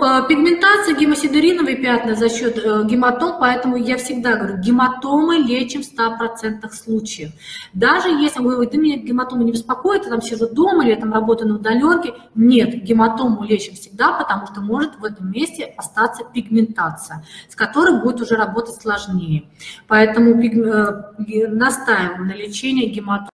Ну, пигментация, гемосидериновые пятна за счет э, гематом, поэтому я всегда говорю, гематомы лечим в 100% случаев. Даже если вы говорите, меня гематомы не беспокоит, я там сижу дома или я там работаю на удаленке, нет, гематому лечим всегда, потому что может в этом месте остаться пигментация, с которой будет уже работать сложнее. Поэтому э, настаиваем на лечении гематом.